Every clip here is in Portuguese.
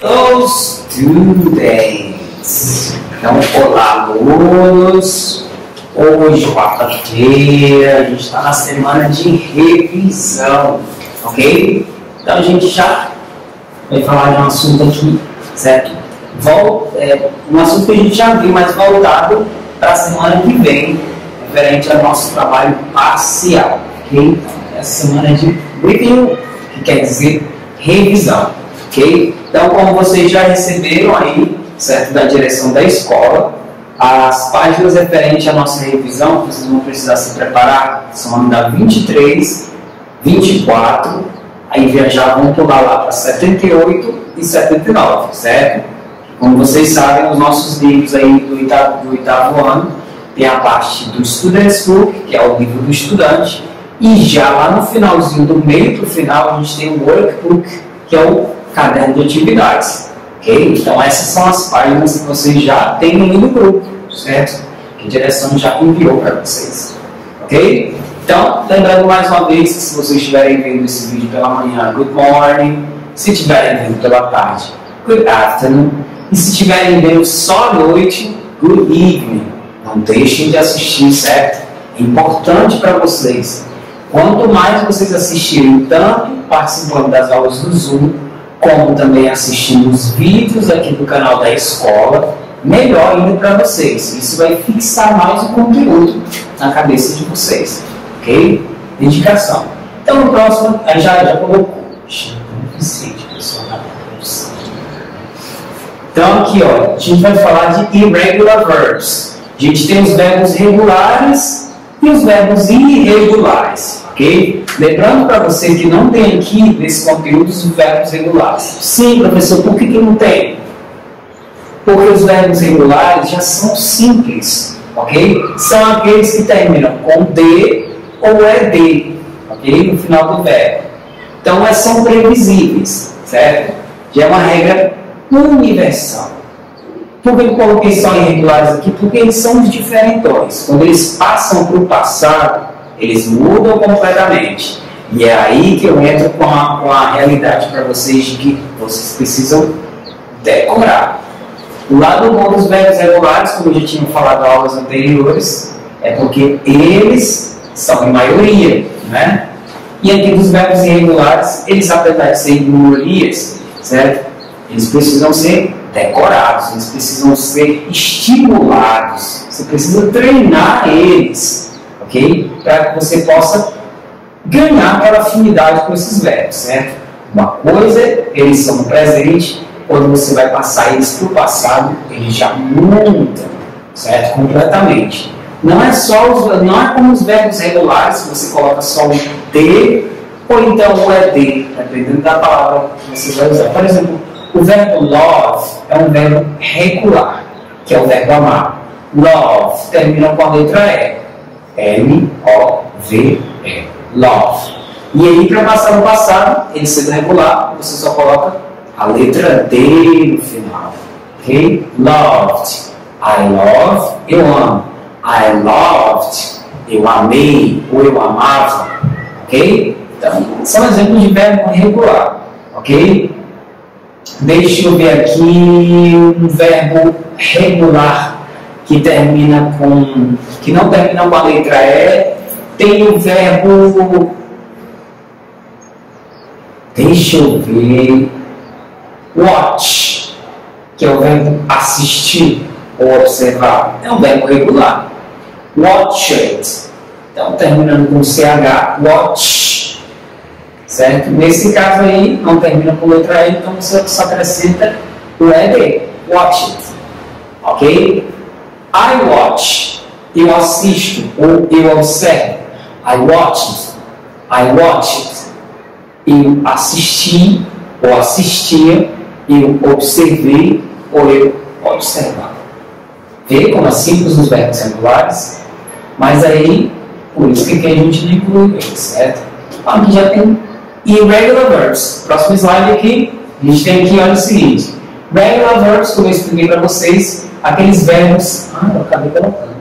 Os students. Então, olá, alunos. Hoje, quarta-feira, a gente está na semana de revisão, ok? Então, a gente já vai falar de um assunto aqui, certo? É, um assunto que a gente já viu, mas voltado para a semana que vem, referente ao nosso trabalho parcial, ok? Então, essa semana é de review, que quer dizer revisão, ok? Então, como vocês já receberam aí, certo, da direção da escola, as páginas referentes à nossa revisão, vocês vão precisar se preparar, são da 23, 24, aí viajar, vão pular lá para 78 e 79, certo? Como vocês sabem, os nossos livros aí do oitavo, do oitavo ano tem a parte do Student's Book, que é o livro do estudante, e já lá no finalzinho, do meio para o final, a gente tem o Workbook, que é o caderno de atividades. Ok? Então, essas são as páginas que vocês já têm no grupo, certo? Que a direção já enviou para vocês. Ok? Então, lembrando mais uma vez que se vocês estiverem vendo esse vídeo pela manhã, good morning. Se estiverem vendo pela tarde, good afternoon. E se estiverem vendo só à noite, good evening. Não deixem de assistir, certo? É importante para vocês. Quanto mais vocês assistirem, tanto participando das aulas do Zoom, como também assistindo os vídeos aqui do canal da escola, melhor ainda para vocês. Isso vai fixar mais o conteúdo na cabeça de vocês. Ok? Dedicação. Então, no próximo, aí já, já colocou. Produção. Então, aqui, ó, a gente vai falar de irregular verbs. A gente tem os verbos regulares e os verbos irregulares, ok? Lembrando para você que não tem aqui nesse conteúdo os verbos regulares. Sim, professor, por que, que não tem? Porque os verbos regulares já são simples, ok? São aqueles que terminam com D ou ED, ok? No final do verbo. Então, elas são previsíveis, certo? Já é uma regra universal. Por que eu coloquei só irregulares aqui? Porque eles são os diferentões. Quando eles passam para o passado, eles mudam completamente. E é aí que eu entro com a, com a realidade para vocês de que vocês precisam decorar. O lado bom dos verbos regulares, como eu já tinha falado em aulas anteriores, é porque eles são em maioria, né? E aqui dos verbos irregulares, eles apesar de serem minorias, certo? Eles precisam ser decorados, eles precisam ser estimulados. Você precisa treinar eles, ok? Para que você possa ganhar aquela afinidade com esses verbos, certo? Uma coisa, eles são presente, quando você vai passar eles para o passado, eles já mudam, certo? Completamente. Não é só os, não é como os verbos regulares, você coloca só o D ou então o ED, dependendo da palavra que você vai usar. Por exemplo, o verbo love é um verbo regular, que é o verbo amar. Love termina com a letra E. L-O-V-E. Love. E aí, para passar no passado, ele sendo regular, você só coloca a letra D no final. Ok? Loved. I love, eu amo. I loved, eu amei ou eu amava. Ok? Então, são exemplos de verbo regular. Ok? Deixa eu ver aqui um verbo regular que termina com. que não termina com a letra E. Tem o verbo. Deixa eu ver. Watch, que é o verbo assistir ou observar. É um verbo regular. Watch it. Então, terminando com CH, watch. Certo? Nesse caso aí, não termina com letra E, então você só acrescenta o ED. Watch it. Ok? I watch. Eu assisto ou eu observo. I watch it. I watch it. Eu assisti ou assistia. Eu observei ou eu observava. Vê como é simples os verbos regulares? Mas aí, por isso que a gente não inclui certo? Aqui já tem irregular verbs. Próximo slide aqui, a gente tem aqui, olha o seguinte. Regular verbs, como eu expliquei para vocês, aqueles verbos... Ah, eu acabei colocando.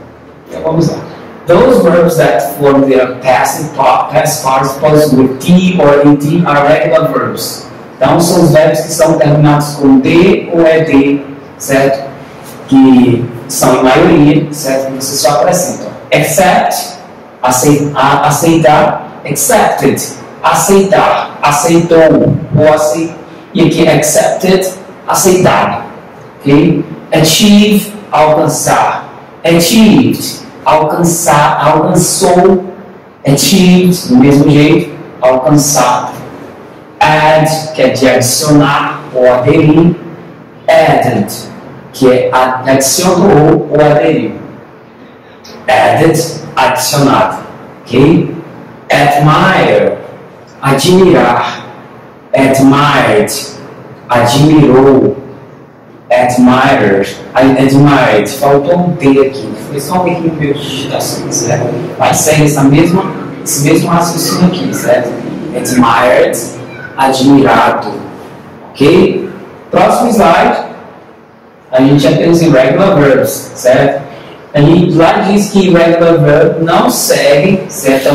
Então vamos lá. Those verbs that form their past, past participles with T or ET are regular verbs. Então, são os verbos que são terminados com D ou ED, certo? Que são em maioria, certo? Que você só acrescenta. Accept, aceitar, accepted, aceitar, aceitou, ou aceitar. E aqui, accepted, aceitado. Ok? Achieve, alcançar. Achieved, alcançar, alcançou. Achieved, do mesmo jeito, alcançado add, que é de adicionar ou aderir, added, que é adicionou ou aderiu. Added, adicionado. Ok? Admire, admirar. Admired, admirou. Admired, admired. Faltou um T aqui. Foi só um pouquinho de digitação, certo? Mas segue essa mesma, esse mesmo raciocínio aqui, certo? Admired, admirado. Ok? Próximo slide. A gente já tem os irregular verbs, certo? A gente lá diz que irregular verb não segue, certo?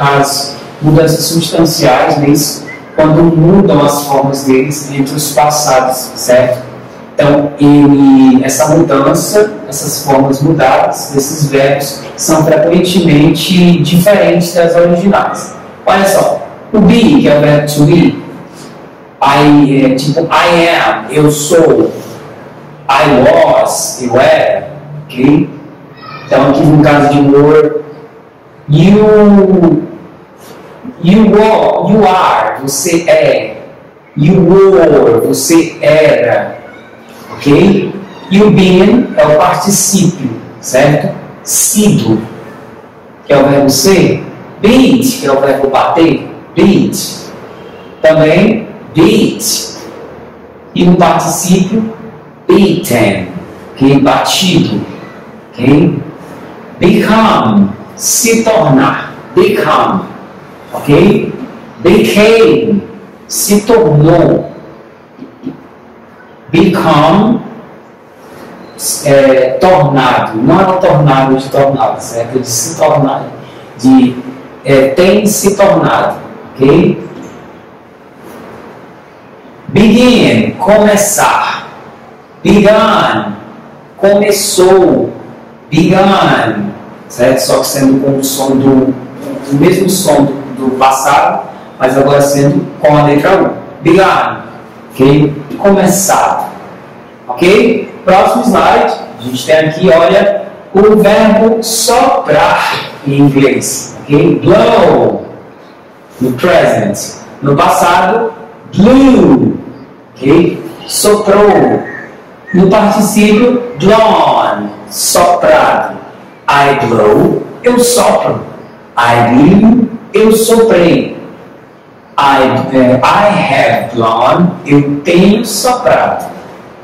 As mudanças substanciais deles quando mudam as formas deles entre os passados, certo? Então, ele, essa mudança, essas formas mudadas desses verbos são frequentemente diferentes das originais. Olha só, o be, que é o verbo to be, I, é, tipo, I am, eu sou. I was, eu era. Ok? Então, aqui no caso de were, you, you, were, you are, você é. You were, você era. Ok? You been é o particípio, certo? Sido, que é o verbo ser. Beat, que é o verbo bater. Beat. Também beat. E no particípio, beaten, que é batido. Ok? Become, se tornar. Become. Ok? Became, se tornou. Become, é, tornado. Não é tornado de tornado, certo? De se tornar. De é, tem se tornado. Ok? Begin, começar. Began, começou. Began, certo? Só que sendo com o som do, o mesmo som do, do passado, mas agora sendo com a letra U. Began, ok? Começar. Ok? Próximo slide, a gente tem aqui, olha, o verbo soprar em inglês. Ok? Blow, no present. No passado, blew, ok? Soprou. No particípio, blown, soprado. I blow, eu sopro. I blew, eu soprei. I, uh, I have blown, eu tenho soprado.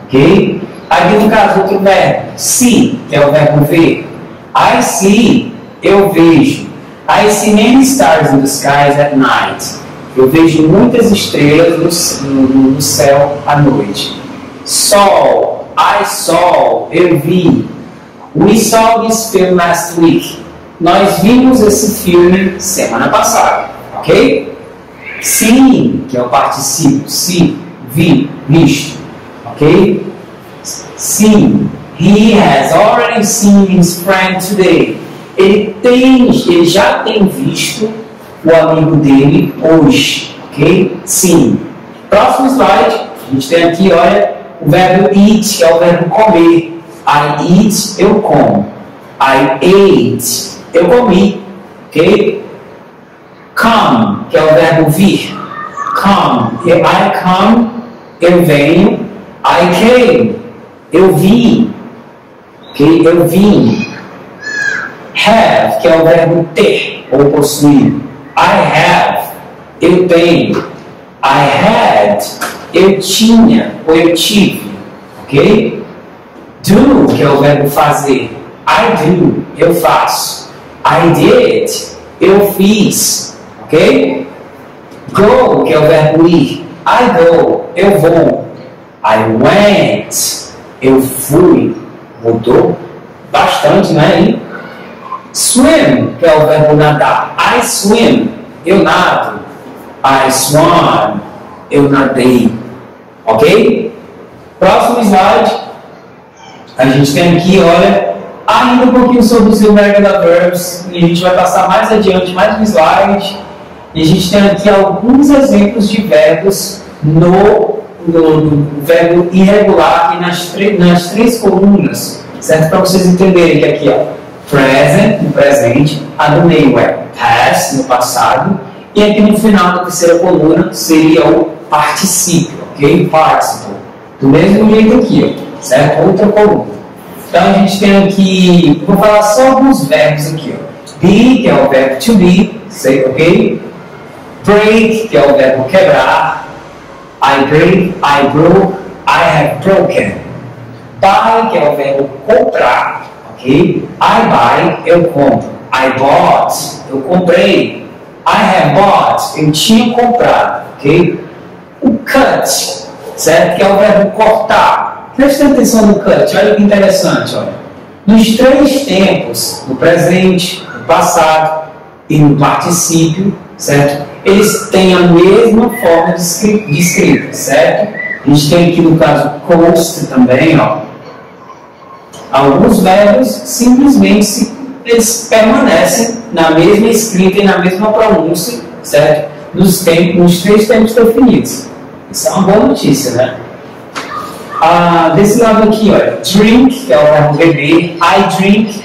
Ok? Aqui no caso, outro verbo, see, que é o verbo ver. I see, eu vejo. I see many stars in the skies at night. Eu vejo muitas estrelas no, no, no céu à noite. Sol, I saw, eu vi. We saw this film last week. Nós vimos esse filme semana passada, ok? Sim, que é o participio, sim, vi, visto, ok? Sim, he has already seen his friend today. Ele tem, ele já tem visto o amigo dele hoje, ok? Sim. Próximo slide, a gente tem aqui, olha, o verbo eat, que é o verbo comer. I eat, eu como. I ate, eu comi, ok? Come, que é o verbo vir. Come, I come, eu venho. I came, eu vim, ok? Eu vim. Have, que é o verbo ter ou possuir. I have, eu tenho. I had, eu tinha ou eu tive. Ok? Do, que é o verbo fazer. I do, eu faço. I did, eu fiz. Ok? Go, que é o verbo ir. I go, eu vou. I went, eu fui. Mudou bastante, né? Swim, que é o verbo nadar. I swim, eu nado. I swam, eu nadei. Ok? Próximo slide. A gente tem aqui, olha, ainda um pouquinho sobre os irregular verbs. E a gente vai passar mais adiante, mais um slide. E a gente tem aqui alguns exemplos de verbos no, no, no verbo irregular aqui nas, nas três colunas, certo? Para vocês entenderem que aqui, ó, present, no presente, a do meio é past, no passado, e aqui no final da terceira coluna seria o particípio, ok? Participle. Do mesmo jeito aqui, ó, certo? Outra coluna. Então a gente tem aqui, vou falar só alguns verbos aqui, ó. Be, que é o verbo to be, sei, ok? Break, que é o verbo quebrar. I break, I broke, I have broken. Buy, que é o verbo comprar, ok? I buy, eu compro. I bought, eu comprei. I have bought, eu tinha comprado, ok? O cut, certo? Que é o verbo cortar. Preste atenção no cut, olha que interessante, olha. Nos três tempos, no presente, no passado e no particípio, certo? Eles têm a mesma forma de escrita, certo? A gente tem aqui no caso coast também, ó. Alguns verbos simplesmente eles permanecem na mesma escrita e na mesma pronúncia, certo? Nos, tempos, nos três tempos definidos. Isso é uma boa notícia, né? Ah, desse lado aqui, olha, drink, é o verbo beber, I drink,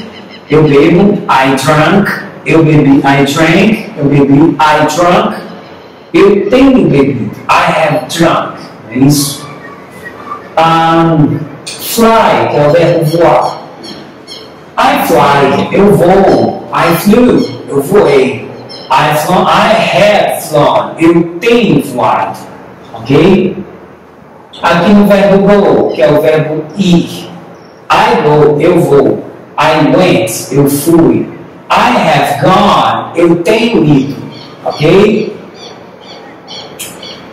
eu bebo, I drank, eu bebi, I drank, eu bebi, I drunk, eu tenho bebido, I have drunk, é isso. Um, fly, que é o verbo voar, I fly, eu vou. I flew, eu voei. I, flown, I have flown, eu tenho voado. Ok? Aqui no verbo go, que é o verbo ir. I go, eu vou. I went, eu fui. I have gone, eu tenho ido. Ok?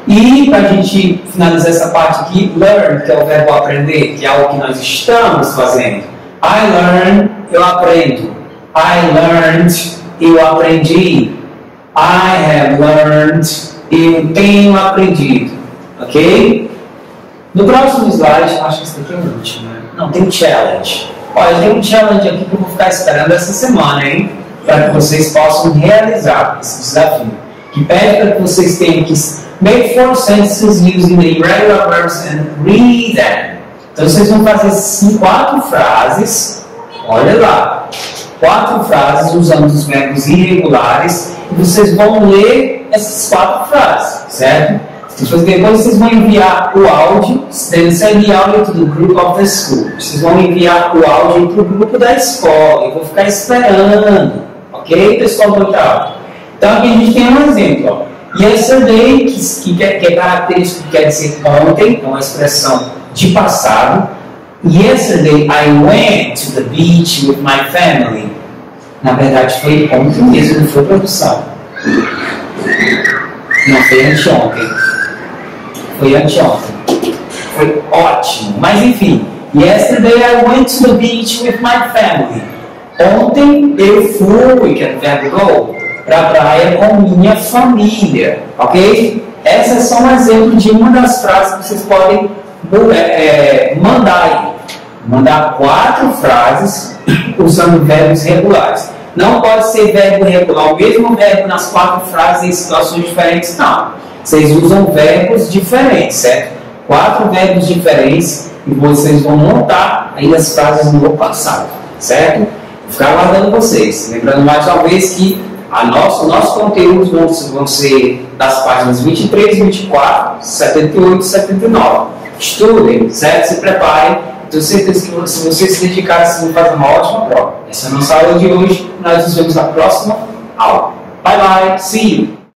E para a gente finalizar essa parte aqui, learn, que é o verbo aprender, que é algo que nós estamos fazendo. I learn, eu aprendo. I learned, eu aprendi. I have learned, eu tenho aprendido. Ok? No próximo slide, acho que esse daqui é o último? Não, tem um challenge. Olha, tem um challenge aqui que eu vou ficar esperando essa semana, hein? Para que vocês possam realizar esse desafio. Que pede para que vocês tenham que make four sentences using the irregular verbs and read them. Então vocês vão fazer cinco, quatro frases, olha lá, quatro frases usando os verbos irregulares e vocês vão ler essas quatro frases, certo? Depois, depois vocês vão enviar o áudio, audio to the group of the school. Vocês vão enviar o áudio para o grupo da escola. Eu vou ficar esperando, ok, pessoal do Então aqui a gente tem um exemplo. Ó. Yesterday, que, que, que é característico, quer dizer ontem, é uma expressão de passado. Yesterday I went to the beach with my family. Na verdade foi ontem mesmo, não foi produção. Não foi anteontem. Foi anteontem. Foi ótimo. Mas enfim. Yesterday I went to the beach with my family. Ontem eu fui, que é o verbo go, para a praia com minha família. Ok? Essas são um exemplo de uma das frases que vocês podem é, é, mandar mandar quatro frases usando verbos regulares. Não pode ser verbo regular, o mesmo verbo nas quatro frases em situações diferentes, não. Vocês usam verbos diferentes, certo? Quatro verbos diferentes e vocês vão montar aí as frases no passado, certo? Vou ficar aguardando vocês. Lembrando mais uma vez que a nosso, nosso conteúdo vão, vão ser das páginas 23, 24, 78 e 79 estudem, certo? Se preparem. Tenho certeza que se vocês se dedicarem, vocês vão fazer uma ótima prova. Essa é a nossa aula de hoje. Nós nos vemos na próxima aula. Bye bye. See you.